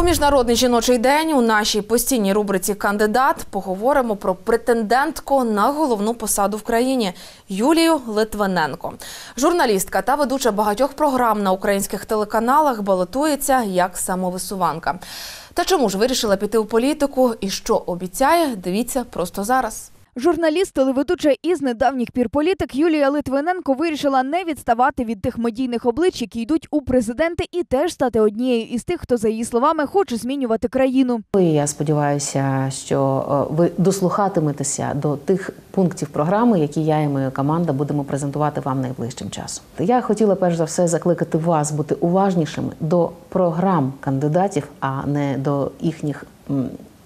У міжнародний жіночий день у нашій постійній рубриці Кандидат поговоримо про претендентку на головну посаду в країні Юлію Литвиненко. Журналістка та ведуча багатьох програм на українських телеканалах балотується як самовисуванка. Та чому ж вирішила піти у політику і що обіцяє? Дивіться просто зараз. Журналіст, телеведуча і з недавніх пір політик Юлія Литвиненко вирішила не відставати від тих медійних облич, які йдуть у президенти, і теж стати однією із тих, хто за її словами хоче змінювати країну. Я сподіваюся, що е, ви дослухатиметеся до тих пунктів програми, які я і моя команда будемо презентувати вам найближчим часом. Я хотіла перш за все закликати вас бути уважнішими до програм кандидатів, а не до їхніх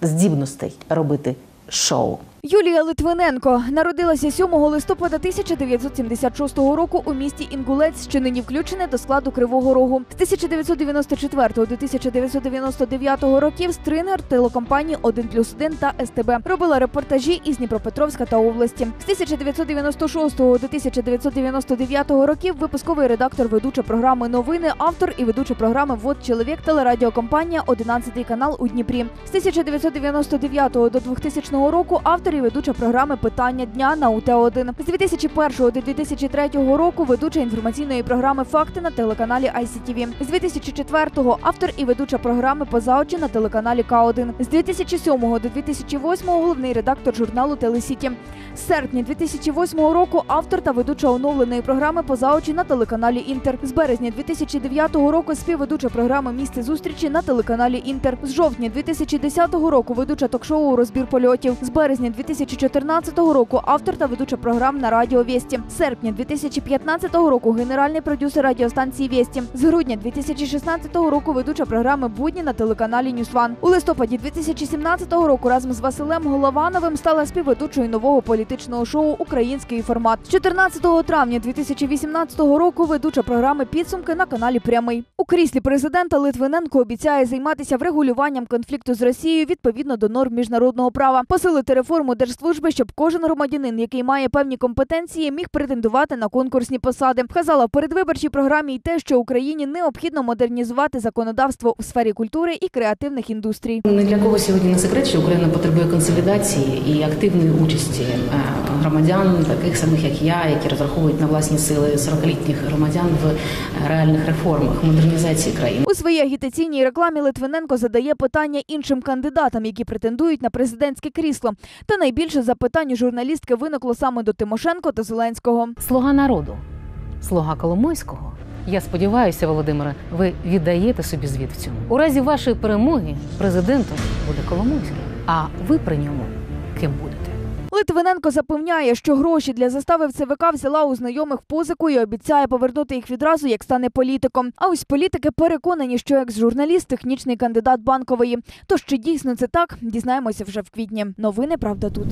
здібностей робити шоу. Юлія Литвиненко народилася 7 листопада 1976 року у місті Інгулець, що нині включене до складу Кривого Рогу. З 1994 до 1999 років стринер телекомпаній 1 плюс 1 та СТБ. Робила репортажі із Дніпропетровська та області. З 1996 до 1999 років випусковий редактор ведуча програми Новини, автор і ведуча програми Вот чоловік телерадіокомпанія 11 канал у Дніпрі. З 1999 до 2000 року автор і ведуча програми Питання дня на УТ1. З 2001 до 2003 року ведуча інформаційної програми Факти на телеканалі ICTV. З 2004 автор і ведуча програми Поза очі на телеканалі К1. З 2007 до 2008 головний редактор журналу Телесіті. З серпня 2008 року автор та ведуча оновленої програми Поза очі на телеканалі Інтер. З березня 2009 року співведуча програми Місце зустрічі на телеканалі Інтер. З жовтня 2010 року ведуча ток-шоу Розбір польотів. З березня 2014 року автор та ведуча програм на радіо Вєсті. З серпня 2015 року генеральний продюсер радіостанції Вєсті. З грудня 2016 року ведуча програми Будні на телеканалі Ньюсван. У листопаді 2017 року разом з Василем Головановим стала співведучою нового політичного шоу Український формат. З 14 травня 2018 року ведуча програми Підсумки на каналі Прямий. У кріслі президента Литвиненко обіцяє займатися врегулюванням конфлікту з Росією відповідно до норм міжнародного права, посилити реформу держслужби, щоб кожен громадянин, який має певні компетенції, міг претендувати на конкурсні посади. Вказала передвиборчій програмі й те, що Україні необхідно модернізувати законодавство у сфері культури і креативних індустрій. Не для кого сьогодні не секрет, що Україна потребує консолідації і активної участі е, громадян, таких самих як я, які розраховують на власні сили 40-літніх громадян в е, реальних реформах, модернізації країни. У своїй агітаційній рекламі Литвиненко задає питання іншим кандидатам, які претендують на президентське крісло. Та найбільше запитань у журналістки виникло саме до Тимошенко та Зеленського. Слуга народу, слуга Коломойського. Я сподіваюся, Володимире, ви віддаєте собі звіт в цьому. У разі вашої перемоги президентом буде Коломойський, а ви при ньому ким будете? Литвиненко запевняє, що гроші для застави в ЦВК взяла у знайомих позику і обіцяє повернути їх відразу, як стане політиком. А ось політики переконані, що екс-журналіст технічний кандидат банкової. Тож чи дійсно це так, дізнаємося вже в квітні. Новини правда тут.